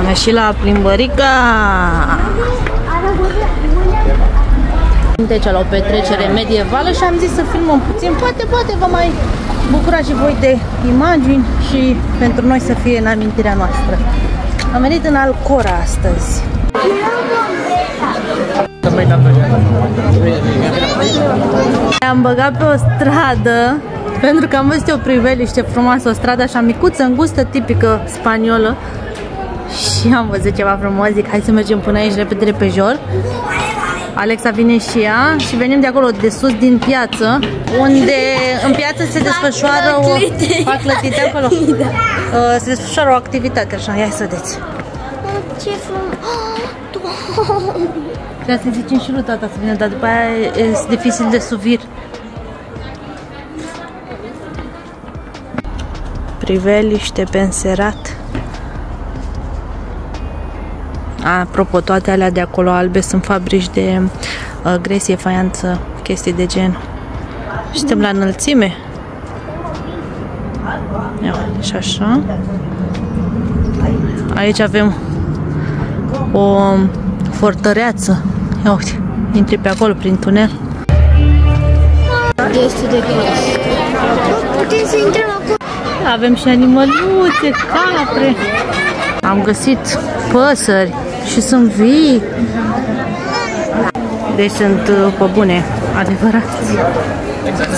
Ne-a și la plimbărica! Deci la o petrecere medievală și am zis să filmăm puțin. Poate, poate vă mai bucura și voi de imagini și pentru noi să fie în amintirea noastră. Am venit în Alcora astăzi. Am băgat pe o stradă pentru că am văzut o priveliște frumoasă, o stradă așa micuță, îngustă, tipică spaniolă și am văzut ceva frumos, zic hai să mergem până aici repede, repejor Alexa vine și ea și venim de acolo, de sus din piață, unde în piață se desfășoară o... Fac clătite acolo. Da. Uh, se desfășoară o activitate, așa, ia să vedeți. Ce frumos! Și asta zicem și lui tata să vină, dar după aia e dificil de suvir. Priveliște pe Apropo, toate alea de acolo albe sunt fabrici de uh, gresie, faianță, chestii de gen. Suntem la înălțime. Ia, și așa. Aici avem o fortăreață. Ia uite, intri pe acolo prin tunel. Este de gras. Putem să intrăm acolo. Avem și animăluțe, capre. Am găsit păsări și sunt vii. Deci sunt uh, pe bune, adevărat.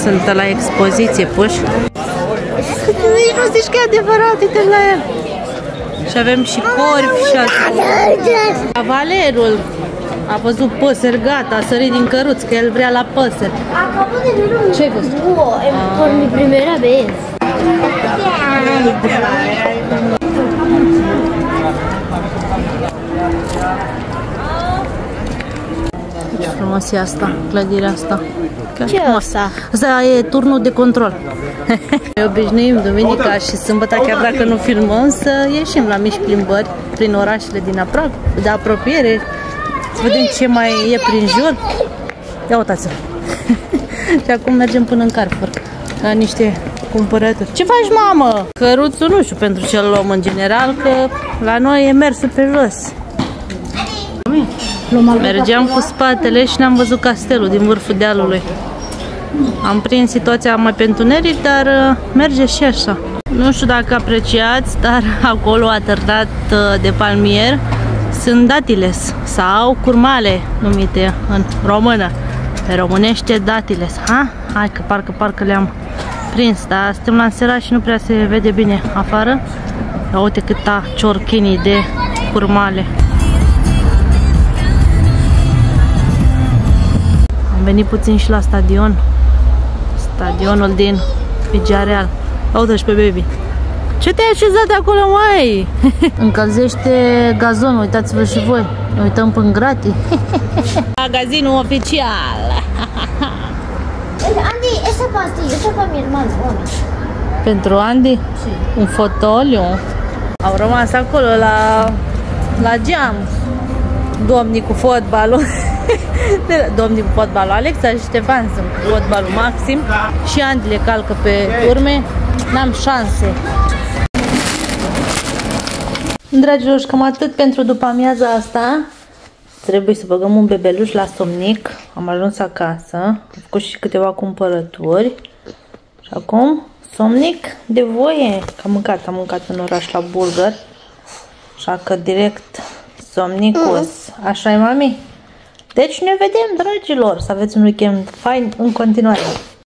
Sunt la expoziție puși. Nici nu zici că e adevărat, uite la el. Și avem și corvi și alte. Cavalerul a văzut păsări, gata, a sărit din căruț, că el vrea la păsări. Ce ai văzut? Wow, por mi primera vez. Ce frumos e asta, clădirea asta. Chiar Ce frumos. asta? Asta e turnul de control. Ne obișnuim duminica și sâmbătă, chiar dacă nu filmăm, să ieșim la mici plimbări prin orașele din aproape, de apropiere, să vedem ce mai e prin jur. Ia uitați Și acum mergem până în Carrefour, la niște cumpărături. Ce faci, mamă? Căruțul nu știu pentru ce luăm în general, că la noi e mersul pe jos. Mergeam cu spatele și ne-am văzut castelul din vârful dealului. Am prins situația mai pe întuneric, dar uh, merge și așa. Nu știu dacă apreciați, dar acolo atârnat uh, de palmier sunt datiles sau curmale numite în română. Pe românește datiles. Ha? Hai că parcă, parcă le-am prins, dar suntem la seara și nu prea se vede bine afară. Ia uite câta ciorchinii de curmale. Venit puțin și la stadion. Stadionul din Figeareal. Uite și pe baby. Ce te-ai așezat acolo, mai? Încălzește gazonul, uitați-vă și voi. Ne uităm până gratis. Magazinul oficial. Andy, esa pastilla, esa para mi hermano. Bueno. Pentru Andy, un fotoliu. Au rămas acolo la, la geam. Domnii cu fotbalul. De- Domnii cu fotbalul Alexa și Ștefan sunt cu fotbalul Maxim. Și Andy le calcă pe urme. N-am șanse. Dragilor, și cam atât pentru după amiaza asta. Trebuie să băgăm un bebeluș la somnic. Am ajuns acasă. Am făcut și câteva cumpărături. Și acum, somnic de voie. Că am mâncat, am mâncat în oraș la burger. Așa că direct somnicus. Așa e, mami? Deci ne vedem, dragilor. Să aveți un weekend fain în continuare.